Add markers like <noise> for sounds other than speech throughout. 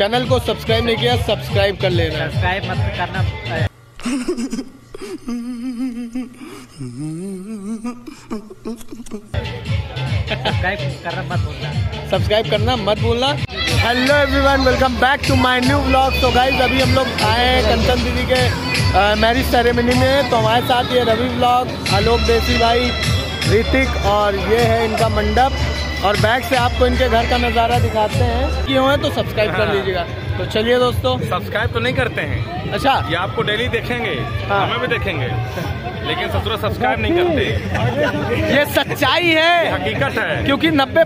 Channel को subscribe नहीं किया सब्सक्राइब कर लेना। सब्सक्राइब मत करना। सब्सक्राइब करना मत भूलना सब्सक्राइब करना मत hello everyone welcome back to my new blog तो गाइज़ अभी हम लोग आए हैं कंचन दीदी के मैरिज सेरेमनी में। तो हमारे साथ ये रवि ब्लॉग आलोक देसी भाई ऋतिक और ये है इनका मंडप। और बैक से आपको इनके घर का नज़ारा दिखाते हैं। क्यों है तो सब्सक्राइब हाँ। कर। लीजिएगा। तो चलिए दोस्तों। सब्सक्राइब तो नहीं करते हैं। अच्छा। ये आपको डेली देखेंगे। हाँ। हमें भी देखेंगे। लेकिन ससुरा सब्सक्राइब नहीं करते। <laughs> ये सच्चाई है। हकीकत है। क्योंकि नब्बे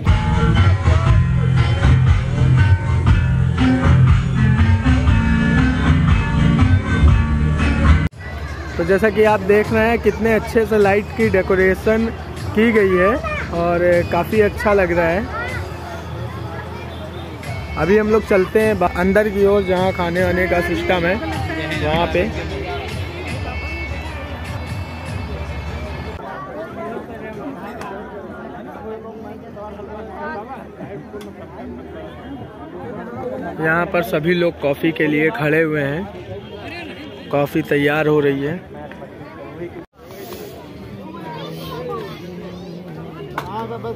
तो जैसा कि आप देख रहे हैं कितने अच्छे से लाइट की डेकोरेशन की गई है। और काफ़ी अच्छा लग रहा है। अभी हम लोग चलते हैं अंदर की ओर, जहाँ खाने वाने का सिस्टम है, वहाँ पे। यहाँ पर सभी लोग कॉफ़ी के लिए खड़े हुए हैं। कॉफ़ी तैयार हो रही है। Bye-bye.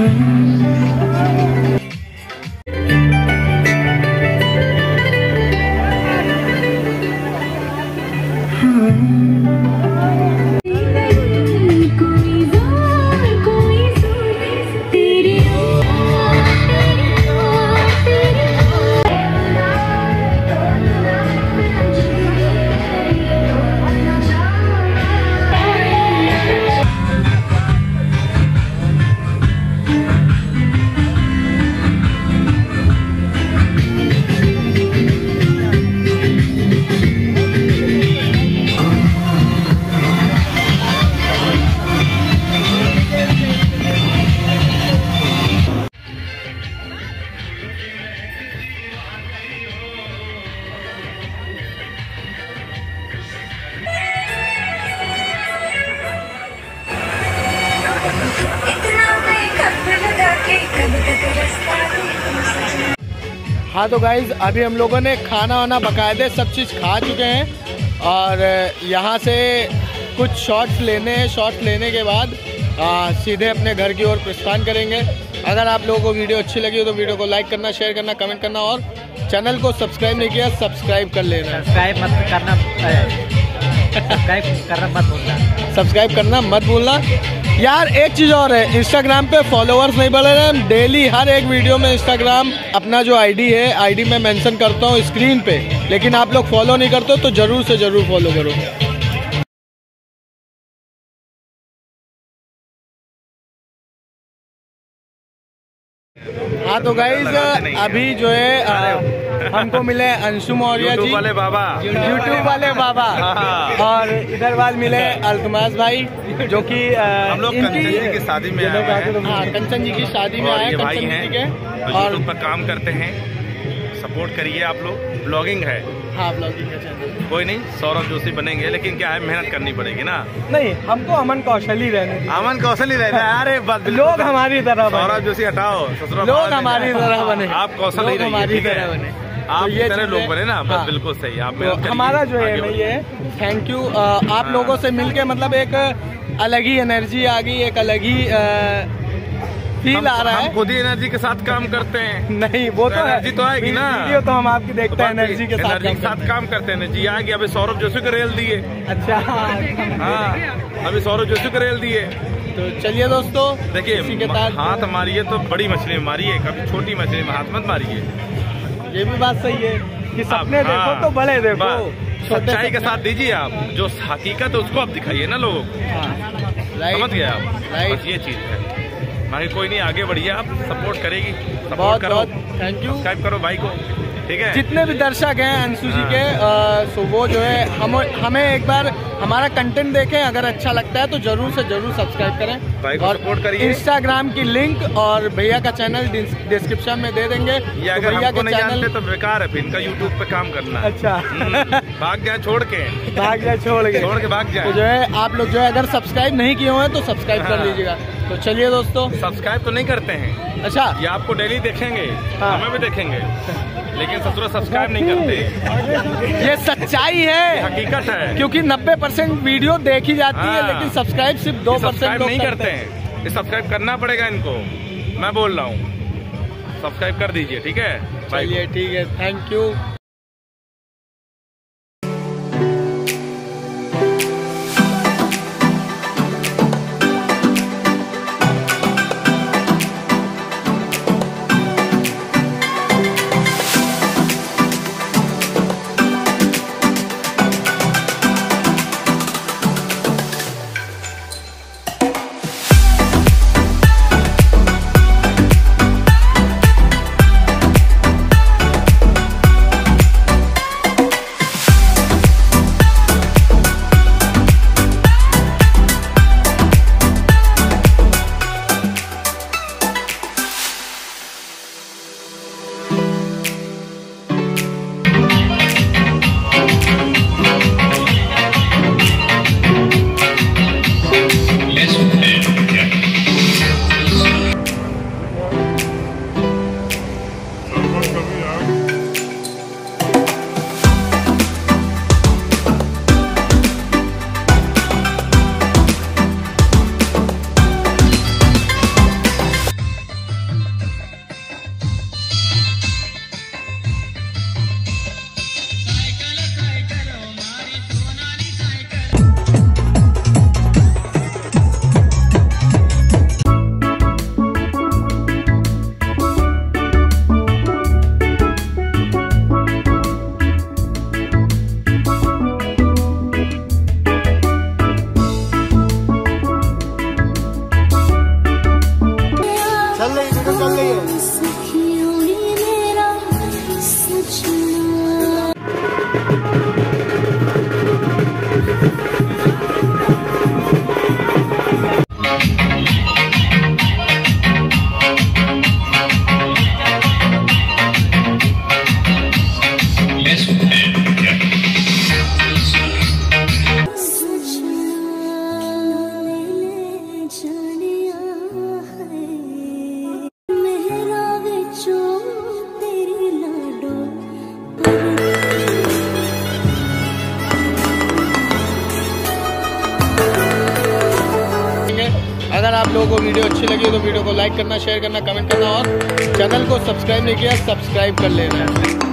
कोई हाँ तो गाइज़ अभी हम लोगों ने खाना वाना बकायदे सब चीज़ खा चुके हैं। और यहाँ से कुछ शॉट्स लेने हैं शॉट्स लेने के बाद आ, सीधे अपने घर की ओर प्रस्थान करेंगे। अगर आप लोगों को वीडियो अच्छी लगी हो तो वीडियो को लाइक करना शेयर करना कमेंट करना और चैनल को सब्सक्राइब नहीं किया सब्सक्राइब कर लेना। सब्सक्राइब मत करना सब्सक्राइब करना मत भूलना। सब्सक्राइब करना मत भूलना। यार, एक चीज़ और है इंस्टाग्राम पे फॉलोअर्स नहीं बढ़ रहे हैं। डेली हर एक वीडियो में इंस्टाग्राम अपना जो आईडी है आईडी में मेंशन करता हूँ स्क्रीन पे। लेकिन आप लोग फॉलो नहीं करते तो ज़रूर से ज़रूर फॉलो करो। हाँ तो गाइज़ अभी जो है हमको मिले अंशु मौर्य जी। वाले बाबा। यूट्यूब वाले बाबा। हाँ। और इधर बाद मिले अल्तमास भाई जो कि हम लोग कंचन जी की शादी में आए हैं। हाँ कंचन जी की शादी में आए भाई हैं। जो और उन पर काम करते हैं। सपोर्ट करिए आप लोग। ब्लॉगिंग है। हाँ ब्लॉगिंग का चैनल। कोई नहीं सौरभ जोशी बनेंगे लेकिन क्या है मेहनत करनी पड़ेगी ना। नहीं हमको अमन कौशल ही रहने अमन कौशल ही रहना अरे <laughs> लोग हमारी तरह सौरभ जोशी हटाओ लोग हमारी तरह बने। आप कौशल ही रहिए हमारी तरह बने। आप तो ये तरह लोग बने ना बस हाँ। बिल्कुल सही आप तो हमारा जो है नहीं थैंक यू आप लोगों से मिलके मतलब एक अलग ही एनर्जी आ गई एक अलग ही फील आ रहा हम है। खुद ही एनर्जी के साथ काम करते हैं। <laughs> नहीं वो तो है। एनर्जी तो आएगी ना। वीडियो तो हम आपकी देखते हैं एनर्जी के साथ एनर्जी के काम साथ काम करते हैं एनर्जी आ गई अभी सौरभ जोशी को रेल दिए। अच्छा। हाँ अभी सौरभ जोशी को रेल दिए। तो चलिए दोस्तों देखिए हाथ मारिए तो बड़ी मछली में मारिए कभी छोटी मछली में हाथ मत मारिए। ये भी बात सही है कि सपने देखो हाँ, तो भले देखो। सच्चाई के साथ दीजिए आप। जो हकीकत है उसको आप दिखाइए ना लोगों को। राइट समझ गए आप? बस ये चीज़ है। बाकी कोई नहीं आगे बढ़िए आप। सपोर्ट करेगी। सपोर्ट करो। थैंक यू सब्सक्राइब करो भाई को। ठीक है? जितने भी दर्शक हैं अंशु जी हाँ। के अ, सो वो जो है हम हमें एक बार हमारा कंटेंट देखें अगर अच्छा लगता है तो ज़रूर से ज़रूर सब्सक्राइब करें। भाई और support करिए। इंस्टाग्राम की लिंक और भैया का चैनल डिस्क्रिप्शन में दे देंगे। ये तो अगर भैया हमको नहीं चैनल जानते तो बेकार है फिर इनका यूट्यूब पे काम करना। अच्छा। हम्म, भाग जाए छोड़ के। भाग जाए छोड़ के। छोड़ के भाग तो जाए जो है आप लोग जो है अगर सब्सक्राइब नहीं किए हुए हैं तो सब्सक्राइब कर हाँ। लीजिएगा। तो चलिए दोस्तों। सब्सक्राइब तो नहीं करते हैं। अच्छा। ये आपको डेली देखेंगे हाँ। हमें भी देखेंगे। लेकिन ससुर सब्सक्राइब नहीं करते। ये सच्चाई है। हकीकत है। क्योंकि 90 परसेंट वीडियो देखी जाती है हाँ। लेकिन सब्सक्राइब सिर्फ़ दो परसेंट नहीं करते हैं। ये सब्सक्राइब करना पड़ेगा इनको। मैं बोल रहा हूँ। सब्सक्राइब कर दीजिए ठीक है? चलिए ठीक है। थैंक यू अगर आप लोगों को वीडियो अच्छी लगी हो तो वीडियो को लाइक करना, शेयर करना, कमेंट करना और चैनल को सब्सक्राइब नहीं किया, सब्सक्राइब कर लेना।